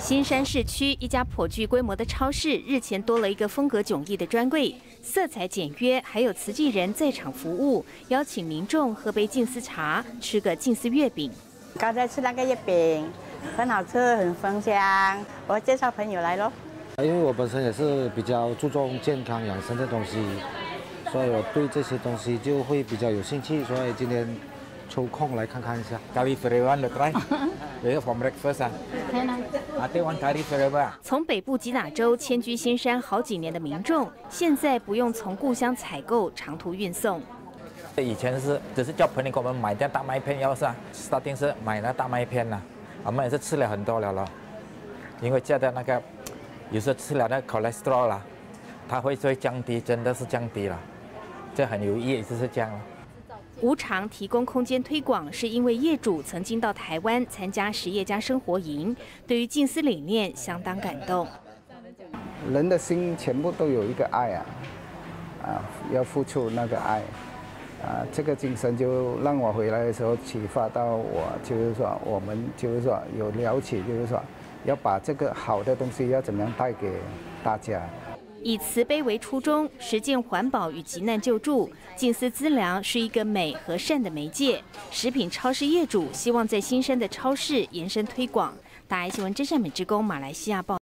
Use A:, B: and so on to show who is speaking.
A: 新山市区一家颇具规模的超市日前多了一个风格迥异的专柜，色彩简约，还有慈济人在场服务，邀请民众喝杯静思茶，吃个静思月饼。
B: 刚才吃那个月饼，很好吃，很芳香，我介绍朋友来咯。
C: 因为我本身也是比较注重健康养生的东西，所以我对这些东西就会比较有兴趣，所以今天抽空来看看一下。
D: 咖喱 o r 的 try，这个 from breakfast 啊。啊，对，玩咖喱 o r
A: 从北部吉打州迁居新山好几年的民众，现在不用从故乡采购长途运送。
D: 以前是只是叫朋友给我们买点大麦片，要是啊，starting 是买那大麦片呐，我们也是吃了很多了咯，因为觉得那个有时候吃了那 cholesterol 啦，它会会降低，真的是降低了，这很有意义，就是这样了。
A: 无偿提供空间推广，是因为业主曾经到台湾参加实业家生活营，对于静思理念相当感动。
E: 人的心全部都有一个爱啊，啊，要付出那个爱，啊，这个精神就让我回来的时候启发到我，就是说我们就是说有了解，就是说要把这个好的东西要怎么样带给大家。
A: 以慈悲为初衷，实践环保与急难救助，静思资粮是一个美和善的媒介。食品超市业主希望在新生的超市延伸推广。大爱新闻真善美之工马来西亚报。